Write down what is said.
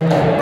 you